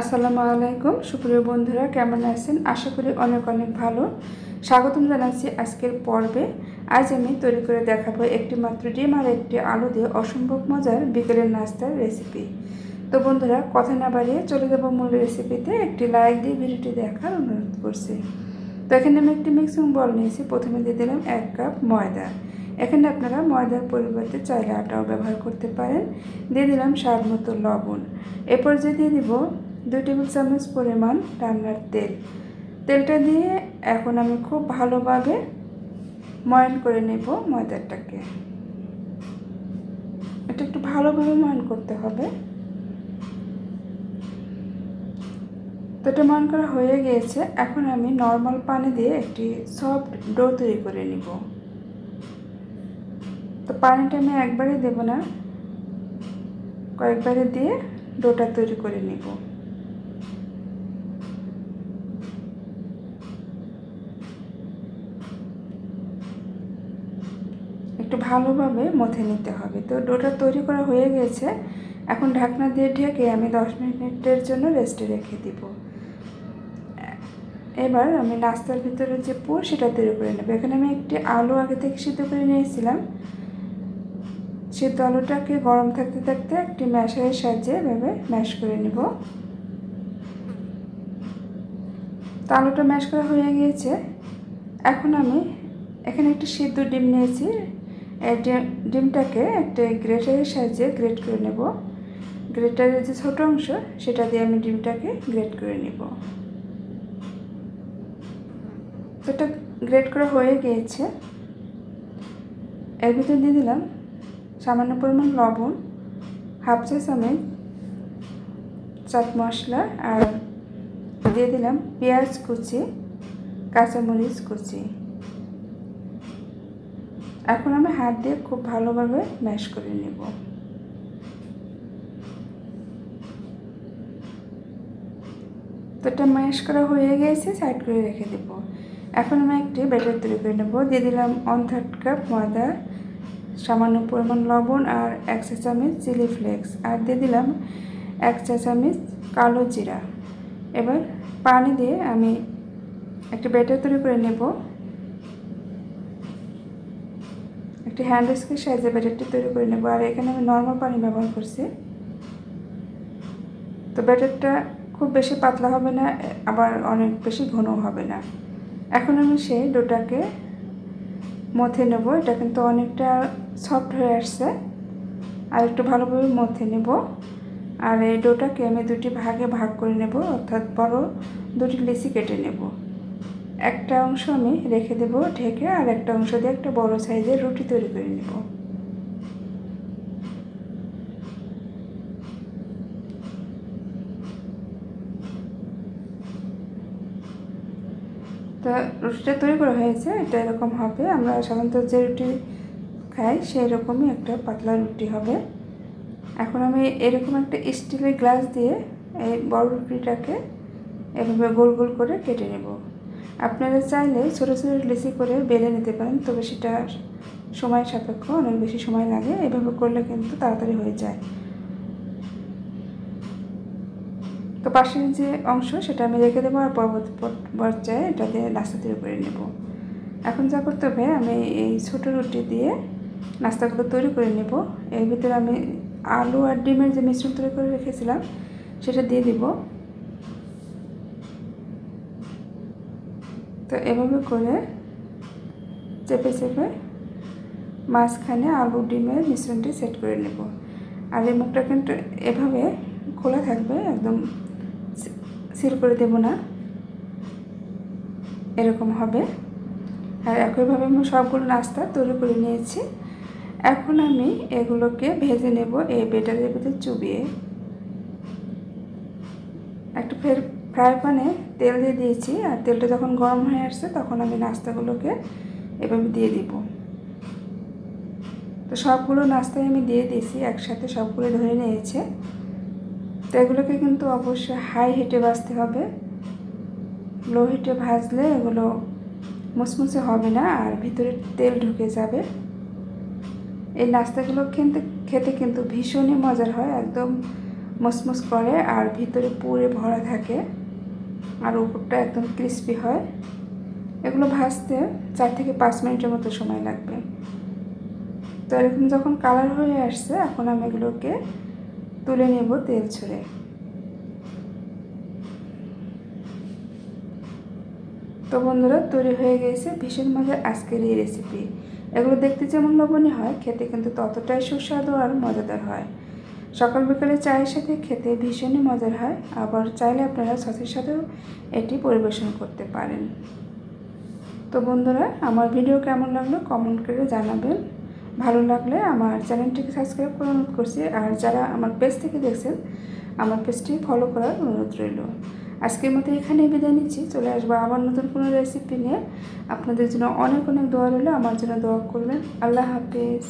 আসসালামু আলাইকুম। সুপ্রিয় বন্ধুরা, কেমন আছেন? আশা করি অনেক অনেক ভালো। স্বাগতম জানাচ্ছি আজকের পর্বে। আজ আমি তৈরি করে দেখাবো একটি মাত্র ডিম আর একটি আলু দিয়ে অসম্ভব মজার বিকেলের নাস্তার রেসিপি। তো বন্ধুরা, কথা না বাড়িয়ে চলে যাব মূল রেসিপিতে। একটি লাইক দিয়ে ভিডিওটি দেখার অনুরোধ করছি। তো এখানে আমি একটি মিক্সিং বল নিয়েছি। প্রথমে দিয়ে দিলাম এক কাপ ময়দা। এখানে আপনারা ময়দার পরিবর্তে চাইলে আটাও ব্যবহার করতে পারেন। দিয়ে দিলাম স্বাদ মতো লবণ। এরপর যে দিয়ে দিব দুই টেবিল চামচ পরিমাণ রান্নার তেল। তেলটা দিয়ে এখন আমি খুব ভালোভাবে ময়ন করে নেব ময়দাটাকে এটা একটু ভালোভাবে ময়ন করতে হবে। তো এটা ময়ন করা হয়ে গিয়েছে। এখন আমি নর্মাল পানি দিয়ে একটি সফট ডো তৈরি করে নিব। তো পানিটা আমি একবারে দেব না। কয়েকবারে দিয়ে ডোটা তৈরি করে নিব। একটু ভালোভাবে মথে নিতে হবে। তো ডোটা তৈরি করা হয়ে গেছে। এখন ঢাকনা দিয়ে ঢেকে আমি দশ মিনিটের জন্য রেস্টে রেখে দিব। এবার আমি নাস্তার ভিতরে যে পুর সেটা তৈরি করে নেব। এখানে আমি একটি আলু আগে থেকে সিদ্ধ করে নিয়েছিলাম। সিদ্ধ আলুটাকে গরম থাকতে থাকতে একটি ম্যাশারের সাহায্যে এভাবে ম্যাশ করে নিব। তো আলুটা ম্যাশ করা হয়ে গিয়েছে। এখন আমি এখানে একটি সিদ্ধ ডিম নিয়েছি। এই ডিমটাকে একটা গ্রেটারের সাহায্যে গ্রেট করে নেব। গ্রেটারের যে ছোটো অংশ, সেটা দিয়ে আমি ডিমটাকে গ্রেট করে নেব। সেটা গ্রেট করা হয়ে গিয়েছে। এর ভিতরে দিয়ে দিলাম সামান্য পরিমাণ লবণ, হাফ চা চামচ চাট মশলা আর দিয়ে দিলাম পেঁয়াজ কুচি, কাঁচামরিচ কুচি। এখন আমি হাত দিয়ে খুব ভালোভাবে ম্যাশ করে নেব। তো এটা ম্যাশ করা হয়ে গিয়েছে সাইড করে রেখে দেব। এখন আমি একটি ব্যাটার তৈরি করে নেব। দিয়ে দিলাম ওয়ান থার্ড কাপ ময়দা সামান্য পরিমাণ লবণ আর এক চা চামচ চিলি ফ্লেক্স। আর দিয়ে দিলাম এক চা চামচ কালো জিরা। এবার পানি দিয়ে আমি একটি ব্যাটার তৈরি করে নেব। একটি হ্যান্ড স্কের সাইজে ব্যাটারটি তৈরি করে নেব। আর এখানে আমি নর্মাল পানি ব্যবহার করছি। তো ব্যাটারটা খুব বেশি পাতলা হবে না, আবার অনেক বেশি ঘন হবে না। এখন আমি সেই ডোটাকে মথে নেব। এটা কিন্তু অনেকটা সফট হয়ে আসছে। আর একটু ভালোভাবে মধ্যে নেব। আর এই ডোটাকে আমি দুটি ভাগে ভাগ করে নেব, অর্থাৎ বড় দুটি লিচি কেটে নেব। একটা অংশ আমি রেখে দেব ঢেকে, আর একটা অংশ দিয়ে একটা বড় সাইজের রুটি তৈরি করে নেব। তো রুটিটা তৈরি করা হয়েছে, এটা এরকম হবে। আমরা সাধারণত যে রুটি খাই সেই রকমই একটা পাতলা রুটি হবে। এখন আমি এরকম একটা স্টিলের গ্লাস দিয়ে এই বড় রুটিটাকে এভাবে গোল গোল করে কেটে নেব। আপনারা চাইলে ছোটো ছোটো লিচি করে বেলে নিতে পারেন, তবে সেটা সময় সাপেক্ষ, অনেক বেশি সময় লাগে। এভাবে করলে কিন্তু তাড়াতাড়ি হয়ে যায়। তো পাশের যে অংশ, সেটা আমি রেখে দেবো আর পরবর্তী পর্যায়ে এটা দিয়ে নাস্তা তৈরি করে নেব। এখন যা করতে হবে, আমি এই ছোটো রুটি দিয়ে নাস্তাগুলো তৈরি করে নেব। এর ভিতরে আমি আলু আর ডিমের যে মিশ্রণ তৈরি করে রেখেছিলাম, সেটা দিয়ে দিব। তো এভাবে করে চেপে চেপে মাঝখানে আলু, ডিমের মিশ্রণটি সেট করে নেব। আর এই মুখটা কিন্তু এভাবে খোলা থাকবে, একদম সিল করে দেব না। এরকম হবে। আর একইভাবে আমি সবগুলো নাস্তা তৈরি করে নিয়েছি। এখন আমি এগুলোকে ভেজে নেব এই বেটারের ভিতরে চুবিয়ে। একটু ফের ফ্রাই প্যানে তেল দিয়ে দিয়েছি, আর তেলটা যখন গরম হয়ে আসছে তখন আমি নাস্তাগুলোকে এভাবে দিয়ে দিব। তো সবগুলো নাস্তায় আমি দিয়ে দিয়েছি, একসাথে সবগুলো ধরে নিয়েছে। তো এগুলোকে কিন্তু অবশ্যই হাই হিটে ভাজতে হবে। লো হিটে ভাজলে এগুলো মুসমুসে হবে না, আর ভিতরে তেল ঢুকে যাবে। এই নাস্তাগুলো খেতে খেতে কিন্তু ভীষণই মজার হয়, একদম মসমস করে, আর ভিতরে পুরে ভরা থাকে, আর উপরটা একদম ক্রিস্পি হয়। এগুলো ভাজতে চার থেকে পাঁচ মিনিটের মতো সময় লাগবে। তো এরকম যখন কালার হয়ে আসছে, এখন আমি এগুলোকে তুলে নেব তেল ছড়ে। তো বন্ধুরা, তৈরি হয়ে গেছে ভীষণ মজার আজকের এই রেসিপি এগুলো দেখতে যেমন লবণী হয়, খেতে কিন্তু ততটাই সুস্বাদু আর মজাদার হয়। সকাল বিকালে চায়ের সাথে খেতে ভীষণই মজার হয়, আবার চাইলে আপনারা সসের সাথেও এটি পরিবেশন করতে পারেন। তো বন্ধুরা, আমার ভিডিও কেমন লাগল? কমেন্ট করে জানাবেন। ভালো লাগলে আমার চ্যানেলটিকে সাবস্ক্রাইব করে অনুরোধ করছি। আর যারা আমার পেজ থেকে দেখছেন, আমার পেজটি ফলো করার অনুরোধ রইল। আজকের মতো এখানেই বিদায় নিচ্ছি। চলে আসব আবার নতুন কোনো রেসিপি নিয়ে। আপনাদের জন্য অনেক অনেক দোয়া রইল। আমার জন্য দোয়া করবেন। আল্লাহ হাফেজ।